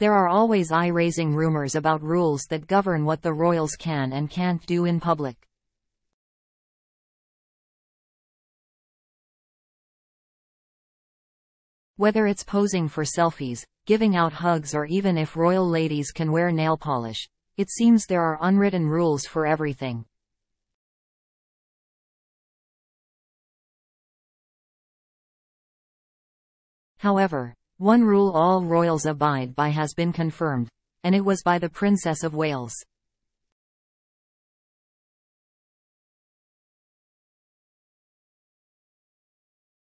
There are always eye-raising rumors about rules that govern what the royals can and can't do in public. Whether it's posing for selfies, giving out hugs or even if royal ladies can wear nail polish, it seems there are unwritten rules for everything. However, one rule all royals abide by has been confirmed, and it was by the Princess of Wales.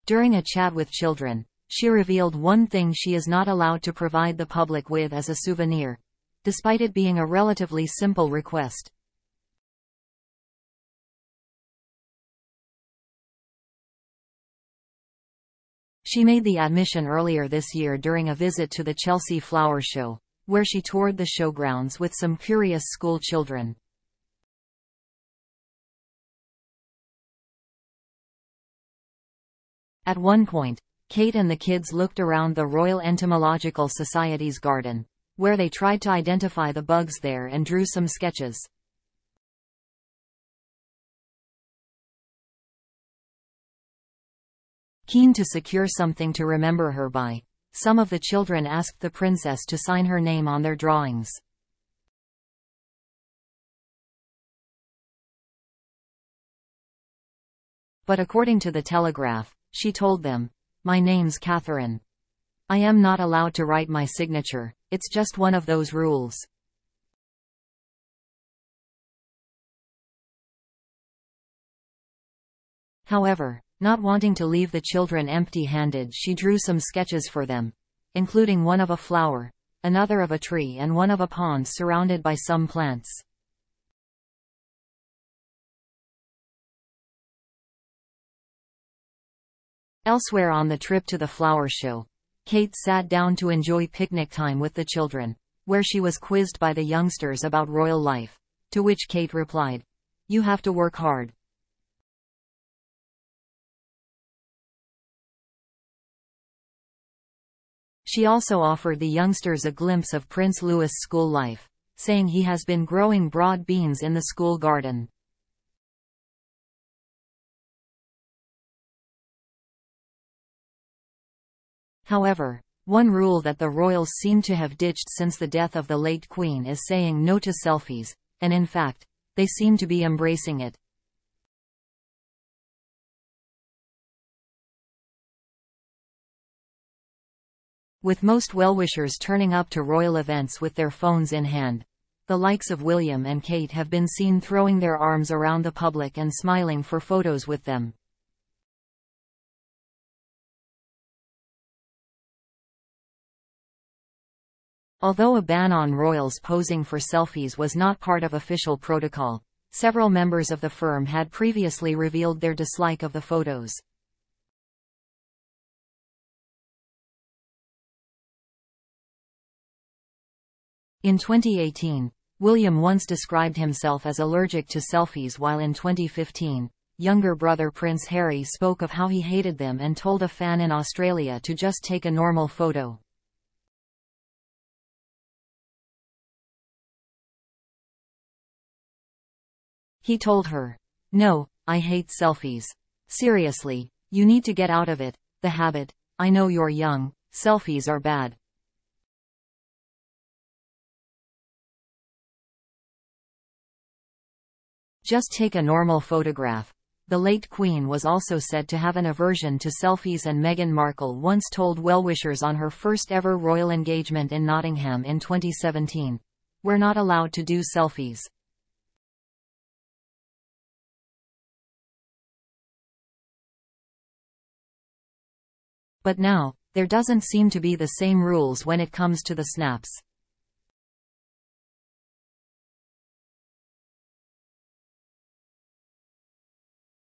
During a chat with children, she revealed one thing she is not allowed to provide the public with as a souvenir, despite it being a relatively simple request. She made the admission earlier this year during a visit to the Chelsea Flower Show, where she toured the showgrounds with some curious school children. At one point, Kate and the kids looked around the Royal Entomological Society's garden, where they tried to identify the bugs there and drew some sketches. Keen to secure something to remember her by, some of the children asked the princess to sign her name on their drawings. But according to the Telegraph, she told them, My name's Catherine. I am not allowed to write my signature, it's just one of those rules. However, not wanting to leave the children empty-handed she drew some sketches for them, including one of a flower, another of a tree and one of a pond surrounded by some plants. Elsewhere on the trip to the flower show, Kate sat down to enjoy picnic time with the children, where she was quizzed by the youngsters about royal life, to which Kate replied, You have to work hard. She also offered the youngsters a glimpse of Prince Louis' school life, saying he has been growing broad beans in the school garden. However, one rule that the royals seem to have ditched since the death of the late queen is saying no to selfies, and in fact, they seem to be embracing it. With most well-wishers turning up to royal events with their phones in hand, the likes of William and Kate have been seen throwing their arms around the public and smiling for photos with them. Although a ban on royals posing for selfies was not part of official protocol, several members of the firm had previously revealed their dislike of the photos. In 2018, William once described himself as allergic to selfies while in 2015, younger brother Prince Harry spoke of how he hated them and told a fan in Australia to just take a normal photo. He told her, No, I hate selfies. Seriously, you need to get out of it, the habit. I know you're young, selfies are bad. Just take a normal photograph. The late Queen was also said to have an aversion to selfies and Meghan Markle once told well-wishers on her first ever royal engagement in Nottingham in 2017. We're not allowed to do selfies. But now, there doesn't seem to be the same rules when it comes to the snaps.